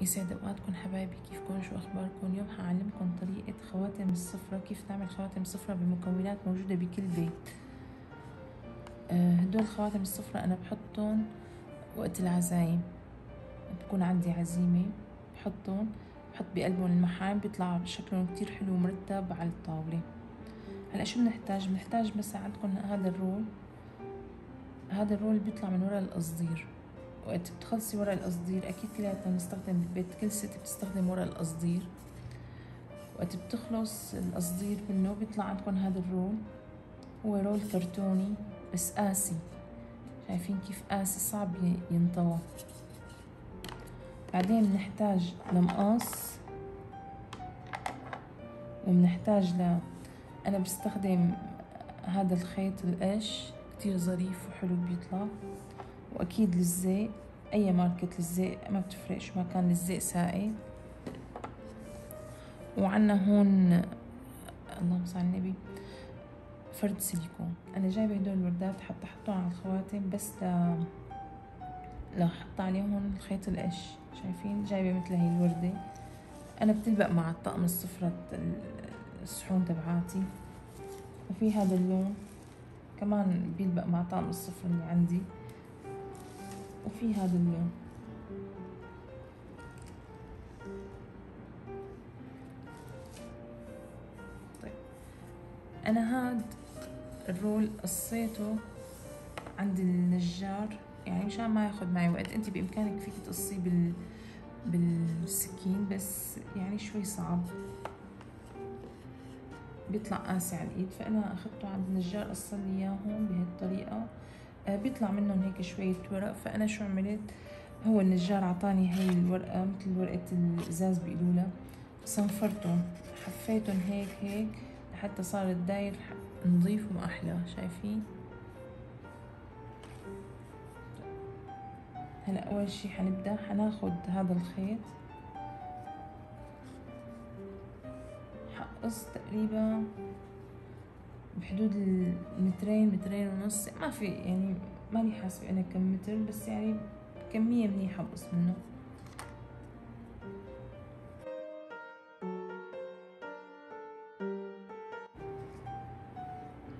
يسعد اوقاتكم حبايبي كيفكم شو اخباركم اليوم حعلمكم طريقة خواتم الصفرة. كيف نعمل خواتم صفرة بمكونات موجودة بكل بيت. آه، هدول خواتم الصفرة أنا بحطهم وقت العزايم. بكون عندي عزيمة بحطهم بحط بقلبهم المحام بيطلع شكلهم كتير حلو ومرتب على الطاولة. هلأ شو بنحتاج؟ بنحتاج مثلا عندكم هذا الرول. هذا الرول بيطلع من ورا القصدير وقت بتخلصي ورق القصدير أكيد كلياتنا بنستخدم بالبيت كل ست بتستخدم ورق القصدير. وقت بتخلص القصدير منه بيطلع عندكم هذا الرول هو رول كرتوني بس قاسي. شايفين كيف قاسي؟ صعب ينطوى. بعدين بنحتاج لمقاص. وبنحتاج ل أنا بستخدم هذا الخيط القش كتير ظريف وحلو بيطلع. وأكيد للزيت أي ماركة للزيت ما بتفرق شو ما كان الزيت سائل. وعنا هون اللهم صل على النبي فرد سيليكون. أنا جايبة هدول الوردات حتى أحطهم على الخواتم بس ل لحط عليهم الخيط القش. شايفين؟ جايبة مثل هي الوردة. أنا بتلبق مع الطقم الصفرة الصحون تبعاتي. وفي هذا اللون كمان بيلبق مع طقم الصفر اللي عندي. وفي هذا اللون طيب. أنا هاد الرول قصيته عند النجار يعني مشان ما ياخد معي وقت. انت بإمكانك فيك تقصيه بال بالسكين بس يعني شوي صعب. بيطلع قاسي على الإيد فأنا اخذته عند النجار قصر لي إياهم بهالطريقة. بيطلع منهم هيك شوية ورق. فأنا شو عملت؟ هو النجار عطاني هاي الورقة مثل ورقة الإزاز بيقولوا صنفرتهم حفيتهم هيك هيك لحتى صار الداير نظيف وأحلى شايفين؟ هلا أول شي حنبدأ. حناخد هذا الخيط. حقص تقريبا بحدود المترين مترين ونص. ما في يعني ماني حاسبة أنا كم متر بس يعني كمية منيحة بقص منه.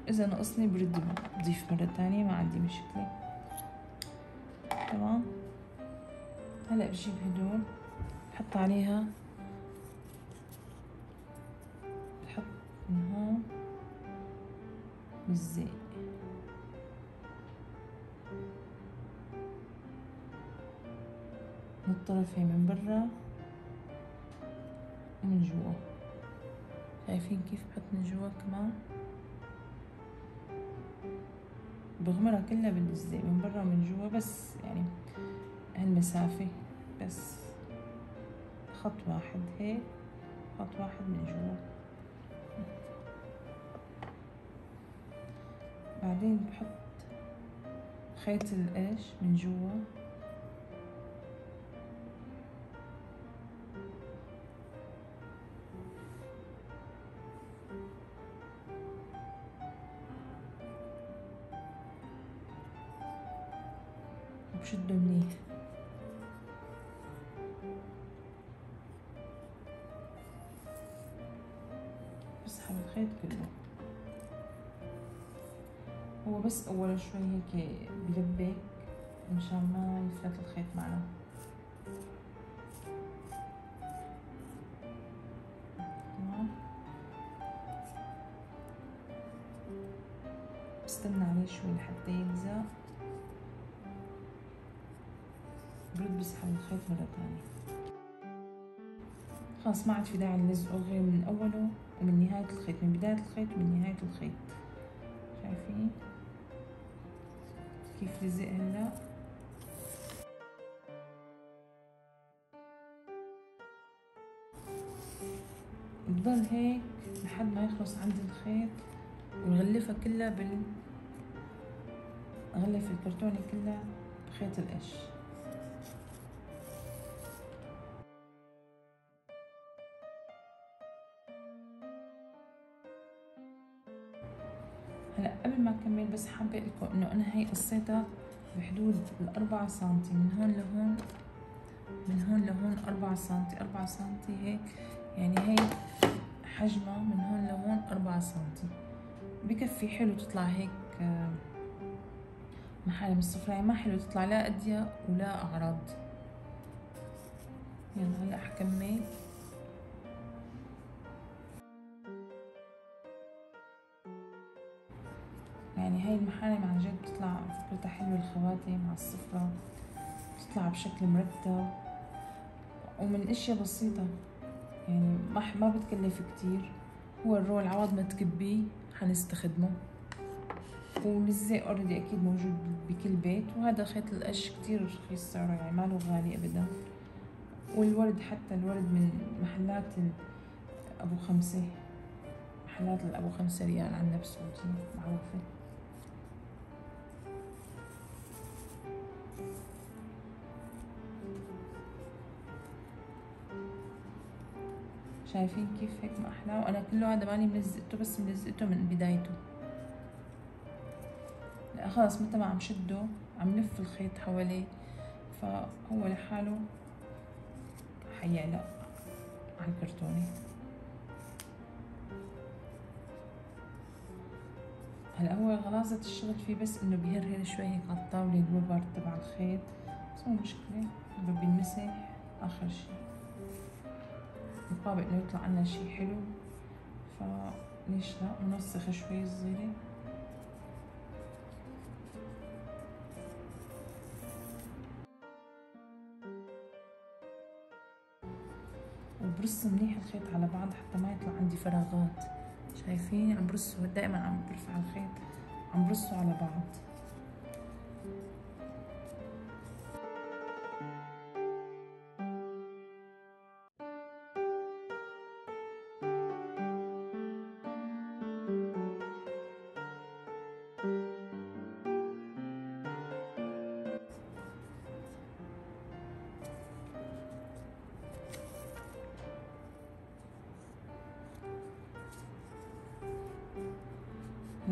إذا نقصني برد بضيف مرة تانية ما عندي مشكلة. تمام. هلا بجيب هدول بحط عليها. بالزيت من الطرفين من برا ومن جوا. شايفين كيف بحط من جوا كمان؟ بغمرها كلها بالزيت من برا ومن جوا بس يعني هالمسافة بس خط واحد هيك خط واحد من جوا. بعدين بحط خيط القش من جوا. بس أول شوي هيك بلبك مشان ما يفلت الخيط معنا. تمام. بستنى عليه شوي لحتى يلزق. برد بسحب الخيط مرة تانية. خلاص ما عاد في داعي نلزقه غير من أوله ومن نهاية الخيط من بداية الخيط ومن نهاية الخيط. شايفين؟ كيف لزق هلا؟ بضل هيك لحد ما يخلص عندي الخيط ونغلفها كلها بال غلف الكرتونة كلها بخيط القش. هلا قبل ما أكمل بس حابة لكم إنه أنا هي قصيتها بحدود الأربعة سنتي من هون لهون من هون لهون أربعة سنتي أربعة سنتي هيك يعني هي حجمها من هون لهون أربعة سنتي. بكفي حلو تطلع هيك آه، محالم الصفرة يعني ما حلو تطلع لا أضيق ولا أعرض يلا هلا حكمل. يعني هاي المحارم عن جد بتطلع فكرتها حلوة الخواتم مع السفرة بتطلع بشكل مرتب ومن أشياء بسيطة يعني ما ما بتكلف كتير هو ال roll عوض ما تكبيه حنستخدمه. والزي already أكيد موجود بكل بيت وهذا خيط القش كتير رخيص سعره يعني ما له غالي ابدا. والورد حتى الورد من محلات أبو خمسة محلات الأبو خمسة ريال عندنا بسعودية معروفة. شايفين كيف هيك ما احلاه وأنا كله هذا ماني ملزقته بس ملزقته من بدايته. لا خلص متى ما عم شده عم لف الخيط حواليه فهو لحاله حيعلق على الكرتونة. هلا هو غلاظة الشغل فيه بس إنه بيهرهر شوي هيك على الطاولة الوبر تبع الخيط. بس مو مشكلة بينمسح آخر شي. مقابل انه يطلع عنا شي حلو. فليش لا؟ منسخة شوي صغيرة وبرص منيح الخيط على بعض حتى ما يطلع عندي فراغات. شايفين؟ عم برصه دائما عم برفع الخيط عم برصه على بعض.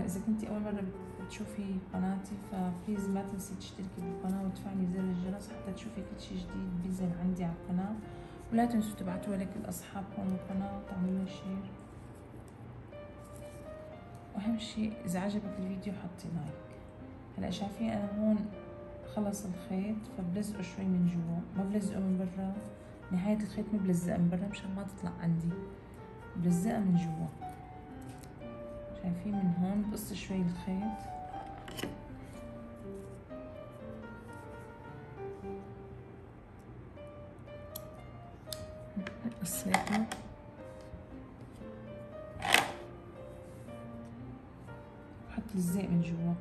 إذا كنتي أول مرة بتشوفي قناتي ف please ما تنسي تشتركي بالقناة وتفعلي زر الجرس حتى تشوفي كل شيء جديد بينزل عندي على القناة. ولا تنسوا تبعتوها لكل اصحابكم القناة وتعملوا share وأهم شيء إذا عجبك الفيديو حطي like هلا شايفين أنا هون خلص الخيط فبلزقه شوي من جوا. ما بلزقه من برا. نهاية الخيط ما بلزقها من برا مشان ما تطلع عندي. بلزقها من جوا. شايفين من هون بقص شوي الخيط. قصيتها بحط الزيق من جوا.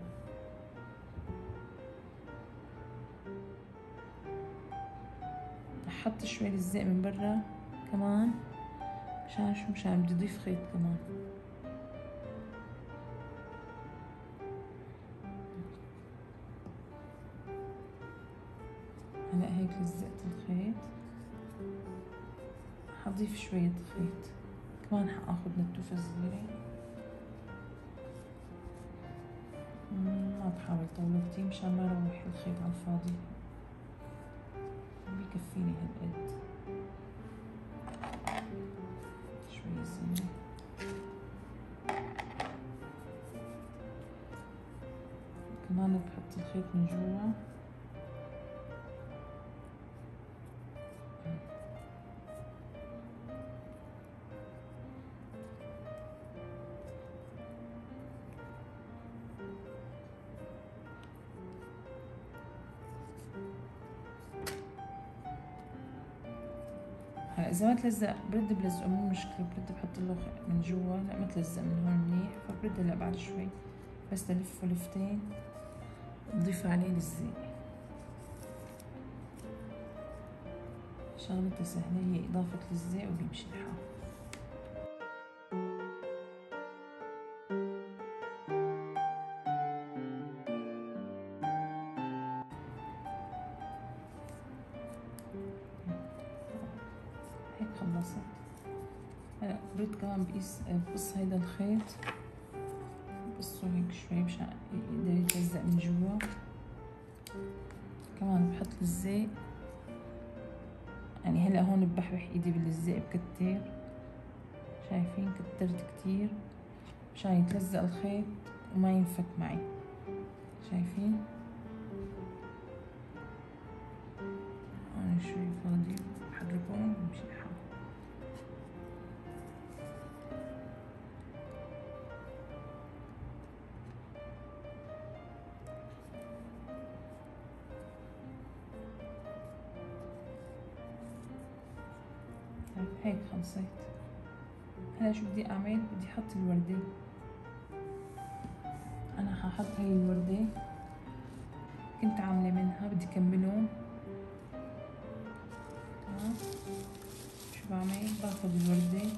أحط شوي الزيق من برا كمان مشان شو؟ مشان بدي اضيف خيط كمان. لزقت الخيط. حضيف شوية خيط. كمان حاخد نتوفة صغيرة ما بحاول طوله كتير مشان ما أروح الخيط على الفاضي. بكفيني هالقد. شوي زينة كمان بحط الخيط من جوا. إذا ما تلزق برد بلزقه مو مشكله برد بحط له من جوا. لا ما تلزق من هون منيح فبرد هلا بعد شوي. بس لفه لفتين بضيف عليه الزيت شغلته سهله هي إضافة الزيت وبيمشي الحال. هلا بريد كمان بقيس بقص هيدا الخيط. بقصه هيك شوي مشان يقدر يتلزق من جوا. كمان بحط الزيت. يعني هلأ هون ببحبح إيدي باللزق بكتر. شايفين؟ كترت كتير. مشان يتلزق الخيط وما ينفك معي. شايفين؟ أنا شوي فاضي. بحركهم بمشي. خلصت هلا شو بدي اعمل بدي أحط الوردة. أنا ححط هاي الوردة. كنت عاملة منها بدي كملهم. تمام. شو بعمل؟ باخذ الوردة.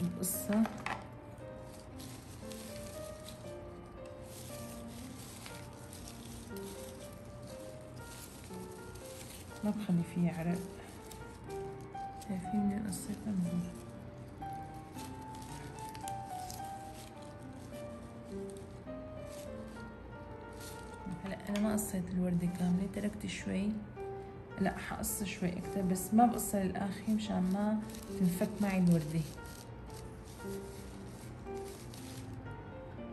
بقصها ما بخلي فيه عرق. شايفين من من هلا أنا ما قصيت الوردة كاملة تركت شوي. لا حقص شوي أكتر بس ما بقصها للاخر مشان ما تنفك معي الوردة.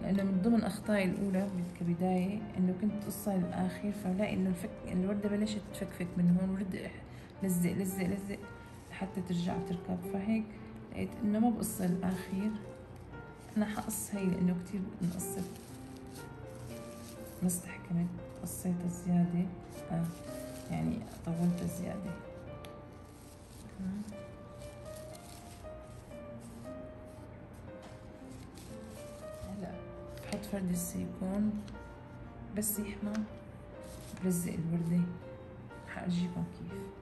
لأنه من ضمن أخطائي الأولى كبداية إنه كنت قصها للاخر فلاقي إنه الفك الوردة بلشت تفكفك من هون ورد لزق لزق لزق. لحتى ترجع تركب. فهيك لقيت إنه ما بقصها للاخير أنا حقص هي لأنه كتير انقصت ما استحكمت قصيتها زيادة. آه. يعني طولتها زيادة. هلا بحط فرد السيليكون بس يحمى. بلزق الوردة. حأجيبها كيف.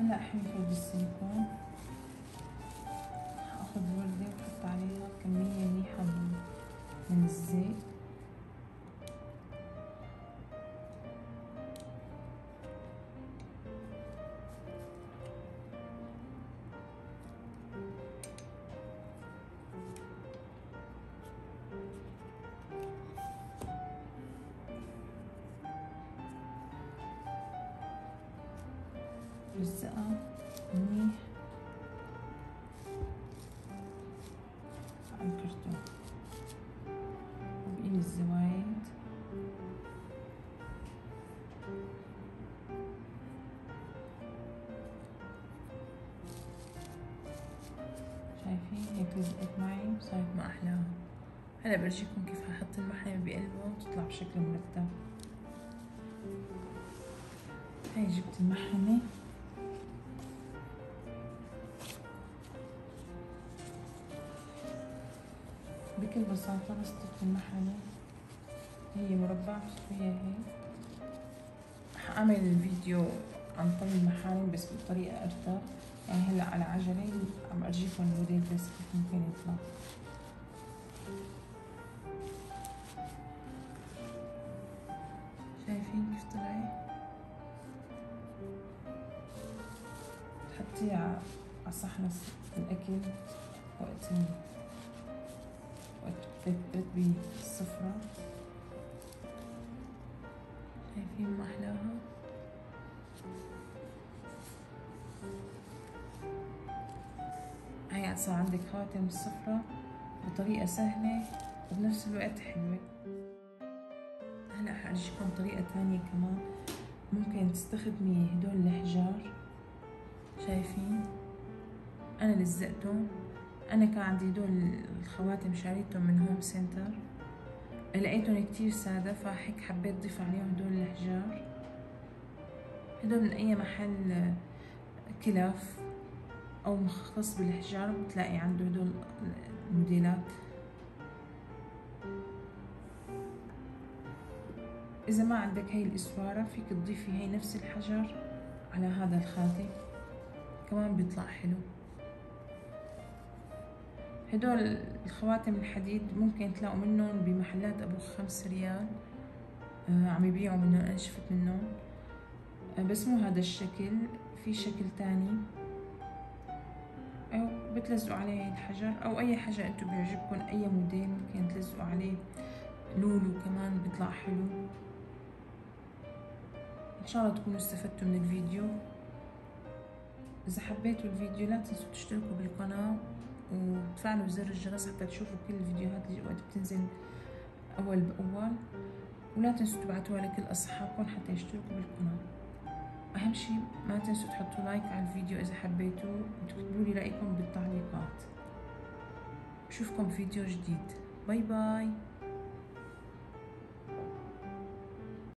هلا احمي فرد السيليكون. لزقها منيح على الكرتون وبقي الزوايد. شايفين؟ هيك لزقت معي؟ وصارت ما أحلاها هلا برجيكم كيف هحط المحلمة بقلبه وتطلع بشكل مرتب. هاي جبت المحلمة بكل بساطة بس المحلمة هي مربع هي هيك. حأعمل الفيديو عن طي المحالم بس بطريقة أرتب يعني هلأ على عجلة عم أرجيكم الموديل بس كيف ممكن يطلع. شايفين كيف طلع؟ تحطيه على صحن الأكل وقت تتبي الصفرة شايفين ما أحلاها هاي صار عندك خواتم الصفرة بطريقة سهلة وبنفس الوقت حلوة. هلا حأرجيكم طريقة تانية كمان. ممكن تستخدمي هدول الحجار. شايفين؟ أنا لزقتهم. أنا كان عندي دول الخواتم شاريتهم من هوم سنتر لقيتهم كتير سادة فهيك حبيت ضيف عليهم هدول الأحجار هدول من أي محل كلاف أو مختص بالأحجار بتلاقي عنده هدول الموديلات إذا ما عندك هاي الإسوارة فيك تضيفي هاي نفس الحجر على هذا الخاتم. كمان بيطلع حلو. هدول الخواتم الحديد ممكن تلاقوا منهم بمحلات أبو خمس ريال آه عم يبيعوا منهم أنا شفت منهم. آه بس مو هذا الشكل في شكل تاني. أو بتلزقوا عليه الحجر أو أي حجر أنتم بيعجبكم أي موديل ممكن تلزقوا عليه. لولو كمان بيطلع حلو. إن شاء الله تكونوا استفدتوا من الفيديو. إذا حبيتوا الفيديو لا تنسوا تشتركوا بالقناة. وتفعلوا زر الجرس حتى تشوفوا كل الفيديوهات اللي بتنزل أول بأول. ولا تنسوا تبعتوها لكل أصحابكم حتى يشتركوا بالقناة. أهم شي ما تنسوا تحطوا like على الفيديو إذا حبيتوا وتكتبوا لي رأيكم بالتعليقات. بشوفكم فيديو جديد. bye bye.